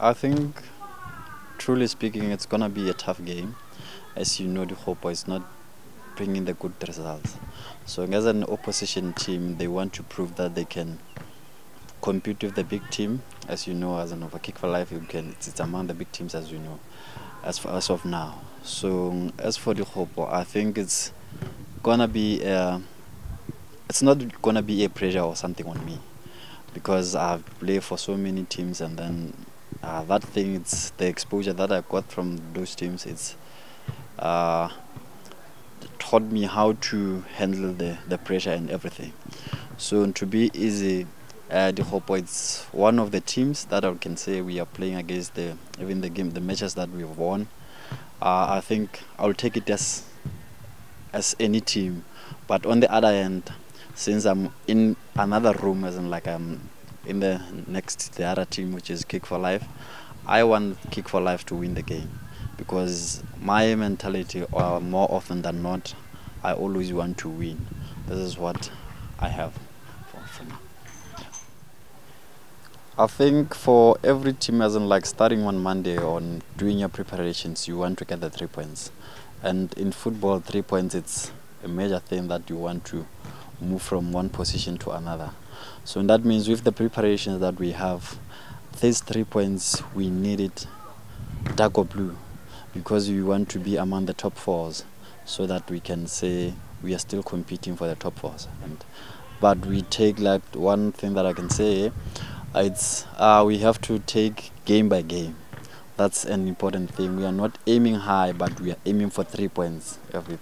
I think, truly speaking, it's gonna be a tough game. As you know, the Hopo is not bringing the good results. So as an opposition team, they want to prove that they can compete with the big team. As you know, as an overkick for life, you can it's, it's among the big teams as you know, as for, as of now. So as for the Hopo, I think it's gonna be a, it's not gonna be a pressure or something on me because I've played for so many teams and then uh, that thing it's the exposure that I got from those teams it's uh, taught me how to handle the, the pressure and everything. So to be easy uh, Hopo it's one of the teams that I can say we are playing against the even the game the matches that we've won. Uh, I think I'll take it as as any team. But on the other hand since I'm in another room as in like I'm in the next the other team which is Kick4Life, I want Kick4Life to win the game because my mentality or more often than not I always want to win. This is what I have. I think for every team as in like starting on Monday on doing your preparations you want to get the three points. And in football three points it's a major thing that you want to move from one position to another. So that means with the preparations that we have, these three points we need it dark or blue because we want to be among the top fours so that we can say we are still competing for the top fours. And but we take like one thing that I can say, it's uh, we have to take game by game. That's an important thing. We are not aiming high, but we are aiming for three points every